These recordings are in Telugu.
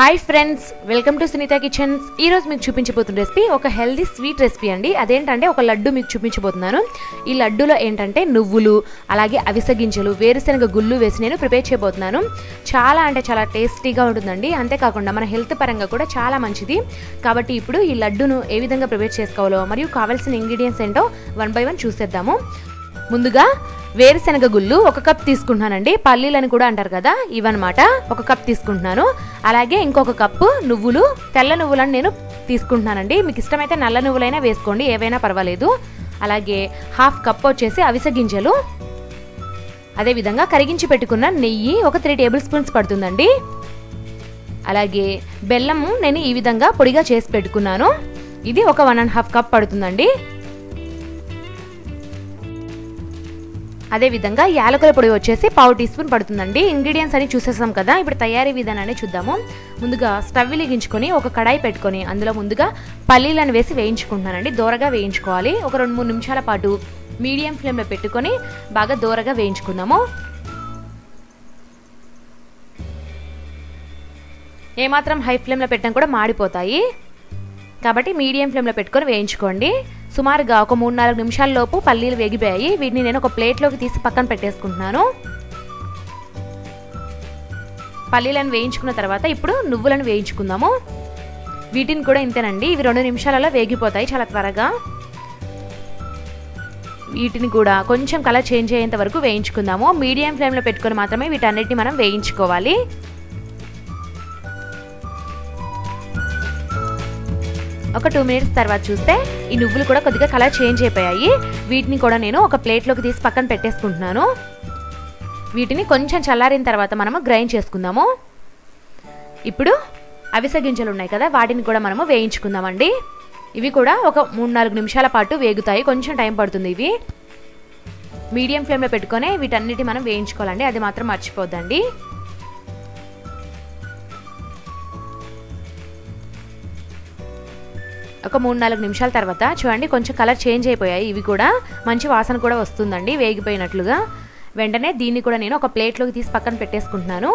Hi friends welcome to Sunitha kitchens ఈ రోజు మీకు చూపించబోతున్న రెసిపీ ఒక హెల్దీ స్వీట్ రెసిపీ అండి. అదేంటంటే ఒక లడ్డు మీకు చూపించబోతున్నాను. ఈ లడ్డూలో ఏంటంటే నువ్వులు అలాగే అవిసె గింజలు వేరుశనగ గుళ్ళు వేసి నేను ప్రిపేర్ చేయబోతున్నాను. చాలా అంటే చాలా టేస్టీగా ఉంటుందండి. అంతేకాకుండా మన హెల్త్ పరంగా కూడా చాలా మంచిది. కాబట్టి ఇప్పుడు ఈ లడ్డును ఏ విధంగా ప్రిపేర్ చేసుకోవాలో మరియు కావాల్సిన ఇంగ్రీడియంట్స్ ఏంటో వన్ బై వన్ చూసేద్దాము. ముందుగా వేరుశనగ గుళ్ళు ఒక కప్ తీసుకుంటున్నానండి. పల్లీలని కూడా అంటారు కదా ఇవన్నమాట. ఒక కప్ తీసుకుంటున్నాను. అలాగే ఇంకొక కప్పు నువ్వులు తెల్ల నువ్వులను నేను తీసుకుంటున్నానండి. మీకు ఇష్టమైతే నల్ల నువ్వులైనా వేసుకోండి ఏవైనా పర్వాలేదు. అలాగే హాఫ్ కప్ వచ్చేసి అవిసె గింజలు. అదేవిధంగా కరిగించి పెట్టుకున్న నెయ్యి ఒక త్రీ టేబుల్ స్పూన్స్ పడుతుందండి. అలాగే బెల్లము నేను ఈ విధంగా పొడిగా చేసి పెట్టుకున్నాను. ఇది ఒక వన్ అండ్ హాఫ్ కప్ పడుతుందండి. అదేవిధంగా యాలకుల పొడి వచ్చేసి పావు టీ స్పూన్ పడుతుందండి. ఇంగ్రీడియంట్స్ అని చూసేసాం కదా ఇప్పుడు తయారీ విధానాన్ని చూద్దాము. ముందుగా స్టవ్ వెలిగించుకొని ఒక కడాయి పెట్టుకొని అందులో ముందుగా పల్లీలను వేసి వేయించుకుంటున్నానండి. దూరగా వేయించుకోవాలి. ఒక రెండు మూడు నిమిషాల పాటు మీడియం ఫ్లేమ్లో పెట్టుకొని బాగా దూరగా వేయించుకుందాము. ఏమాత్రం హై ఫ్లేమ్లో పెట్టినా కూడా మాడిపోతాయి. కాబట్టి మీడియం ఫ్లేమ్లో పెట్టుకొని వేయించుకోండి. సుమారుగా ఒక మూడు నాలుగు నిమిషాల్లోపు పల్లీలు వేగిపోయాయి. వీటిని నేను ఒక ప్లేట్లోకి తీసి పక్కన పెట్టేసుకుంటున్నాను. పల్లీలను వేయించుకున్న తర్వాత ఇప్పుడు నువ్వులను వేయించుకుందాము. వీటిని కూడా ఇంతేనండి. ఇవి రెండు నిమిషాలలో వేగిపోతాయి చాలా త్వరగా. వీటిని కూడా కొంచెం కలర్ చేంజ్ అయ్యేంత వరకు వేయించుకుందాము. మీడియం ఫ్లేమ్లో పెట్టుకొని మాత్రమే వీటన్నిటిని మనం వేయించుకోవాలి. ఒక టూ మినిట్స్ తర్వాత చూస్తే ఈ నువ్వులు కూడా కొద్దిగా కలర్ చేంజ్ అయిపోయాయి. వీటిని కూడా నేను ఒక ప్లేట్లోకి తీసి పక్కన పెట్టేసుకుంటున్నాను. వీటిని కొంచెం చల్లారిన తర్వాత మనము గ్రైండ్ చేసుకుందాము. ఇప్పుడు అవిసె గింజలు ఉన్నాయి కదా వాటిని కూడా మనము వేయించుకుందామండి. ఇవి కూడా ఒక మూడు నాలుగు నిమిషాల పాటు వేగుతాయి. కొంచెం టైం పడుతుంది ఇవి. మీడియం ఫ్లేమ్లో పెట్టుకొని వీటన్నిటి మనం వేయించుకోవాలండి. అది మాత్రం మర్చిపోద్దండి. ఒక మూడు నాలుగు నిమిషాల తర్వాత చూడండి కొంచెం కలర్ చేంజ్ అయిపోయాయి. ఇవి కూడా మంచి వాసన కూడా వస్తుందండి వేగిపోయినట్లుగా. వెంటనే దీన్ని కూడా నేను ఒక ప్లేట్లోకి తీసి పక్కన పెట్టేసుకుంటున్నాను.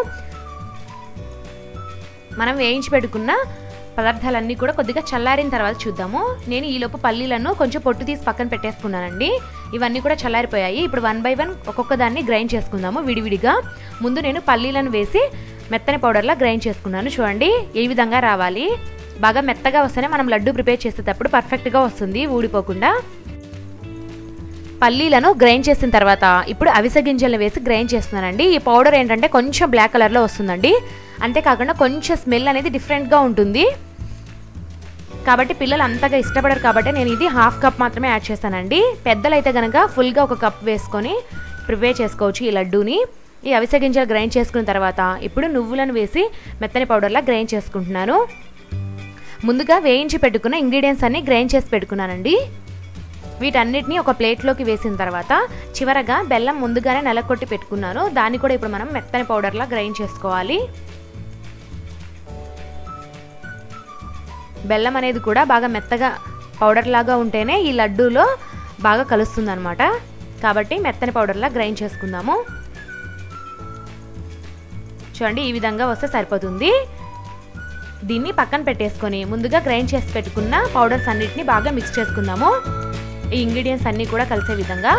మనం వేయించి పెట్టుకున్న పదార్థాలన్నీ కూడా కొద్దిగా చల్లారిన తర్వాత చూద్దాము. నేను ఈలోపు పల్లీలను కొంచెం పొట్టు తీసి పక్కన పెట్టేసుకున్నానండి. ఇవన్నీ కూడా చల్లారిపోయాయి. ఇప్పుడు వన్ బై వన్ ఒక్కొక్క దాన్ని గ్రైండ్ చేసుకుందాము విడివిడిగా. ముందు నేను పల్లీలను వేసి మెత్తని పౌడర్లా గ్రైండ్ చేసుకున్నాను. చూడండి ఏ విధంగా రావాలి. బాగా మెత్తగా వస్తేనే మనం లడ్డు ప్రిపేర్ చేసేటప్పుడు పర్ఫెక్ట్గా వస్తుంది ఊడిపోకుండా. పల్లీలను గ్రైండ్ చేసిన తర్వాత ఇప్పుడు అవిసె గింజలను వేసి గ్రైండ్ చేస్తున్నానండి. ఈ పౌడర్ ఏంటంటే కొంచెం బ్లాక్ కలర్లో వస్తుందండి. అంతేకాకుండా కొంచెం స్మెల్ అనేది డిఫరెంట్గా ఉంటుంది. కాబట్టి పిల్లలు అంతగా ఇష్టపడరు కాబట్టి నేను ఇది హాఫ్ కప్ మాత్రమే యాడ్ చేస్తానండి. పెద్దలైతే కనుక ఫుల్గా ఒక కప్ వేసుకొని ప్రిపేర్ చేసుకోవచ్చు ఈ లడ్డూని. ఈ అవిసె గింజలు గ్రైండ్ చేసుకున్న తర్వాత ఇప్పుడు నువ్వులను వేసి మెత్తని పౌడర్లా గ్రైండ్ చేసుకుంటున్నాను. ముందుగా వేయించి పెట్టుకున్న ఇంగ్రీడియంట్స్ అన్ని గ్రైండ్ చేసి పెట్టుకున్నానండి. వీటన్నిటిని ఒక ప్లేట్లోకి వేసిన తర్వాత చివరగా బెల్లం ముందుగానే నెలకొట్టి పెట్టుకున్నాను. దాన్ని కూడా ఇప్పుడు మనం మెత్తని పౌడర్లా గ్రైండ్ చేసుకోవాలి. బెల్లం అనేది కూడా బాగా మెత్తగా పౌడర్ లాగా ఉంటేనే ఈ లడ్డూలో బాగా కలుస్తుంది అనమాట కాబట్టి మెత్తని పౌడర్లా గ్రైండ్ చేసుకుందాము. చూడండి ఈ విధంగా వస్తే సరిపోతుంది. దీన్ని పక్కన పెట్టేసుకొని ముందుగా గ్రైండ్ చేసి పెట్టుకున్న పౌడర్స్ అన్నిటిని బాగా మిక్స్ చేసుకుందాము. ఈ ఇంగ్రీడియంట్స్ అన్నీ కూడా కలిసే విధంగా.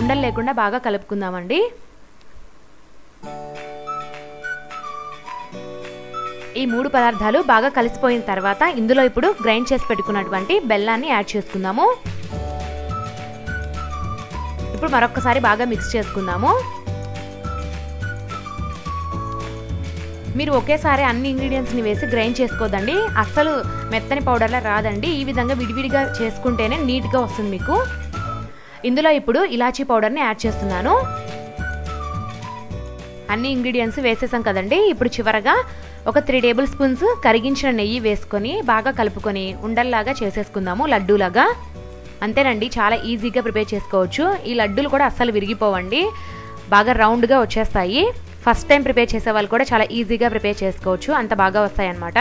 ఉండలు లేకుండా బాగా కలుపుకుందామండి. ఈ మూడు పదార్థాలు బాగా కలిసిపోయిన తర్వాత ఇందులో ఇప్పుడు గ్రైండ్ చేసి పెట్టుకున్నటువంటి బెల్లాన్ని యాడ్ చేసుకుందాము. ఇప్పుడు మరొకసారి బాగా మిక్స్ చేసుకుందాము. మీరు ఒకేసారి అన్ని ఇంగ్రీడియంట్స్ని వేసి గ్రైండ్ చేసుకోదండి. అస్సలు మెత్తని పౌడర్లా రాదండి. ఈ విధంగా విడివిడిగా చేసుకుంటేనే నీట్గా వస్తుంది మీకు. ఇందులో ఇప్పుడు ఇలాచీ పౌడర్ని యాడ్ చేస్తున్నాను. అన్ని ఇంగ్రీడియంట్స్ వేసేసాం కదండి. ఇప్పుడు చివరగా ఒక త్రీ టేబుల్ స్పూన్స్ కరిగించిన నెయ్యి వేసుకొని బాగా కలుపుకొని ఉండల్లాగా చేసేసుకుందాము లడ్డూలాగా. అంతేనండి చాలా ఈజీగా ప్రిపేర్ చేసుకోవచ్చు. ఈ లడ్డూలు కూడా అస్సలు విరిగిపోవండి. బాగా రౌండ్గా వచ్చేస్తాయి. ఫస్ట్ టైం ప్రిపేర్ చేసే వాళ్ళు కూడా చాలా ఈజీగా ప్రిపేర్ చేసుకోవచ్చు. అంత బాగా వస్తాయన్నమాట.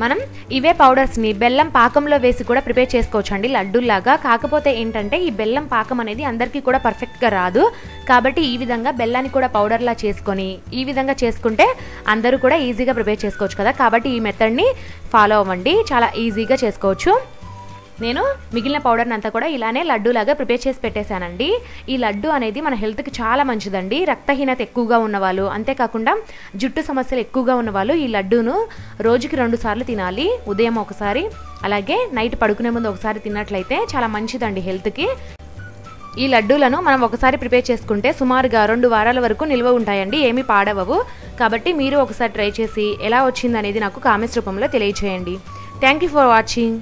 మనం ఇవే పౌడర్స్ని బెల్లం పాకంలో వేసి కూడా ప్రిపేర్ చేసుకోవచ్చు అండి లడ్డూల్లాగా. కాకపోతే ఏంటంటే ఈ బెల్లం పాకం అనేది అందరికీ కూడా పర్ఫెక్ట్గా రాదు. కాబట్టి ఈ విధంగా బెల్లాన్ని కూడా పౌడర్లా చేసుకొని ఈ విధంగా చేసుకుంటే అందరూ కూడా ఈజీగా ప్రిపేర్ చేసుకోవచ్చు కదా. కాబట్టి ఈ మెథడ్ని ఫాలో అవ్వండి. చాలా ఈజీగా చేసుకోవచ్చు. నేను మిగిలిన పౌడర్ని అంతా కూడా ఇలానే లడ్డూలాగా ప్రిపేర్ చేసి పెట్టేశానండి. ఈ లడ్డు అనేది మన హెల్త్కి చాలా మంచిదండి. రక్తహీనత ఎక్కువగా ఉన్నవాళ్ళు అంతేకాకుండా జుట్టు సమస్యలు ఎక్కువగా ఉన్నవాళ్ళు ఈ లడ్డూను రోజుకి రెండు సార్లు తినాలి. ఉదయం ఒకసారి అలాగే నైట్ పడుకునే ముందు ఒకసారి తిన్నట్లయితే చాలా మంచిదండి హెల్త్కి. ఈ లడ్డూలను మనం ఒకసారి ప్రిపేర్ చేసుకుంటే సుమారుగా రెండు వారాల వరకు నిల్వ ఉంటాయండి ఏమీ పాడవవు. కాబట్టి మీరు ఒకసారి ట్రై చేసి ఎలా వచ్చిందనేది నాకు కామెంట్స్ రూపంలో తెలియచేయండి. Thank you for watching